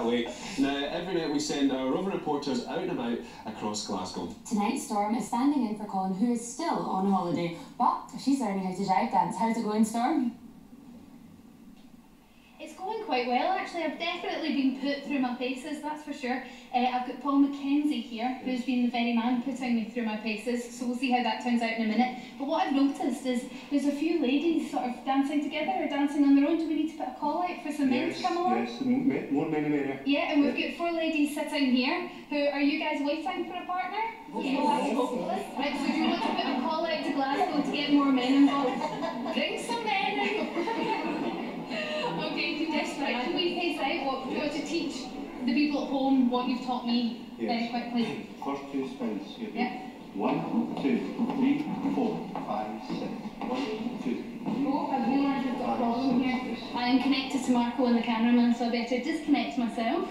can't wait. Now, every night we send our roving reporters out and about across Glasgow. Tonight, Storm is standing in for Colin, who is still on holiday, but she's learning how to jive dance. How's it going, Storm? It's going quite well actually. I've definitely been put through my paces, that's for sure. Uh, I've got Paul McKenzie here, who's been the very man putting me through my paces, so we'll see how that turns out in a minute. But what I've noticed is there's a few ladies sort of dancing together or dancing on their own. Do we need to put a call out for some men to come along? yes, m- more men the merrier. Yeah, and we've got four ladies sitting here. Who are you guys waiting for a partner? Yes. Right, so do you want to put a call out to Glasgow to get more men involved? Bring some men in. okay, do this right. Can we pace out what you want to teach the people at home what you've taught me very Yes. quickly? First two spins. You Yeah. One, two, three, four, five, six. One, two, Oh, I've realised I've got a problem here. I am connected to Marco and the cameraman, so I better disconnect myself.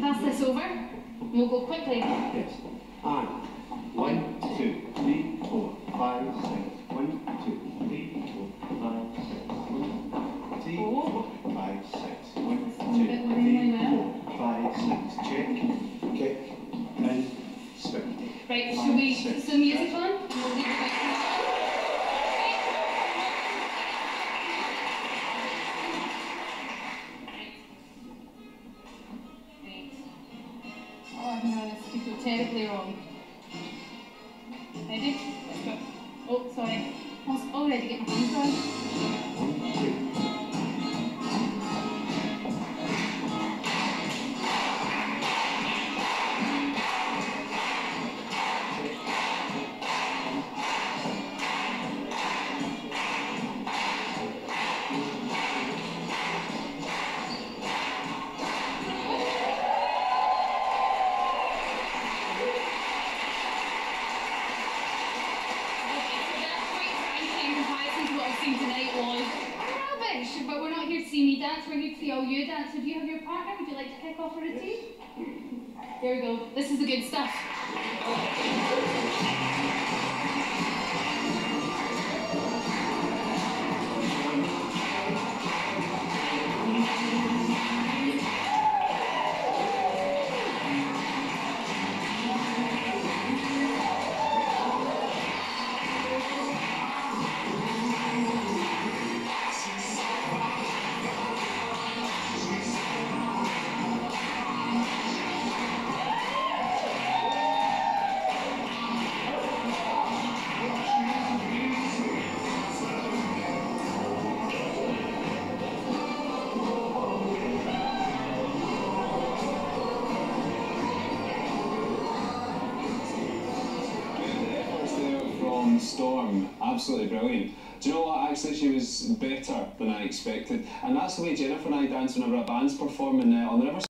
Pass this over. and We'll go quickly. yes. And one, two, three, four, five, six. One, two, three, four, five, six. One, three, four, five, six. One, two, three, four, five, six. Check, kick, and spin. Right, should we put some music on? We'll terribly wrong. Ready? Let's go. Oh, sorry. I was already getting my hands on. Comparison to what I've seen tonight was rubbish. But we're not here to see me dance, we're here to see all you dance. So do you have your partner? Would you like to kick off a routine? There we go. This is the good stuff. Storm, absolutely brilliant. Do you know what? Actually, she was better than I expected, and that's the way Jennifer and I dance whenever a band's performing uh, on the River.